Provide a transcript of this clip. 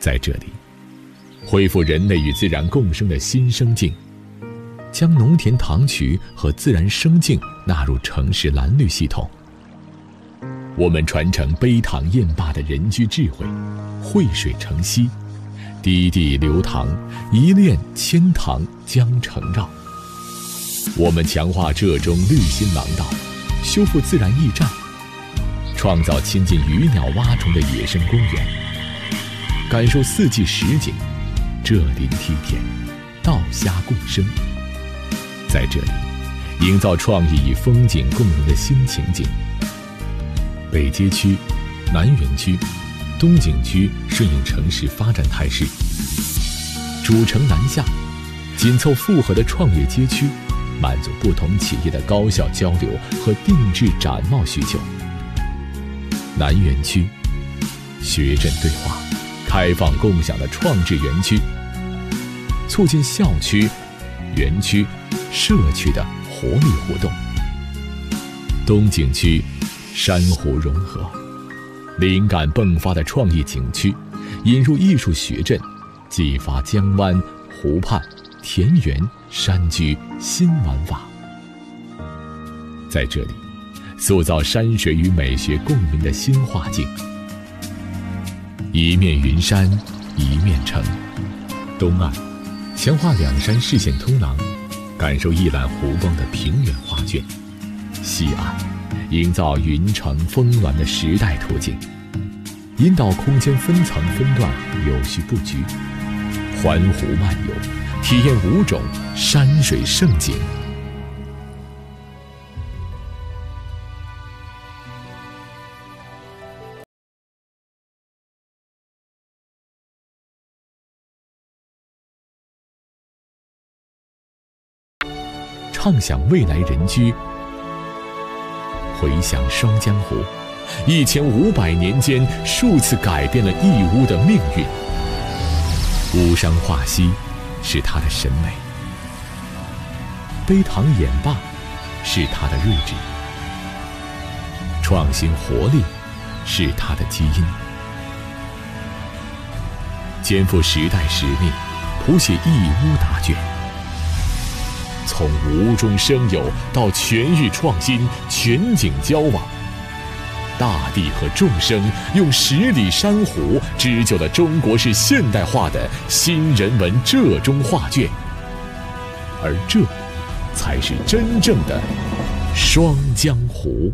在这里，恢复人类与自然共生的新生境，将农田塘渠和自然生境纳入城市蓝绿系统。我们传承碑塘堰坝的人居智慧，汇水成溪，滴滴流塘，一链千塘江城绕。我们强化浙中绿心廊道，修复自然驿站，创造亲近鱼鸟蛙虫的野生公园，感受四季实景，浙林梯田，稻虾共生。在这里，营造创意与风景共融的新情景。北街区、南园区、东景区顺应城市发展态势，主城南下，紧凑复合的创业街区，满足不同企业的高效交流和定制展贸需求。南园区，学镇对话，开放共享的创智园区，促进校区、园区、社区的活力互动。东景区。珊瑚融合，灵感迸发的创意景区，引入艺术学镇，激发江湾、湖畔、田园、山居新玩法。在这里，塑造山水与美学共鸣的新画境。一面云山，一面城。东岸，强化两山视线通廊，感受一览湖光的平原画卷。西岸。营造云城峰峦的时代图景，引导空间分层分段有序布局，环湖漫游，体验五种山水胜景。畅想未来人居。回想双江湖，一千五百年间数次改变了义乌的命运。巫山画溪是他的审美，碑塘演坝是他的睿智，创新活力是他的基因，肩负时代使命，谱写义乌答卷。从无中生有到全域创新、全景交往，大地和众生用十里珊瑚织就了中国式现代化的新人文浙中画卷，而这，才是真正的双江湖。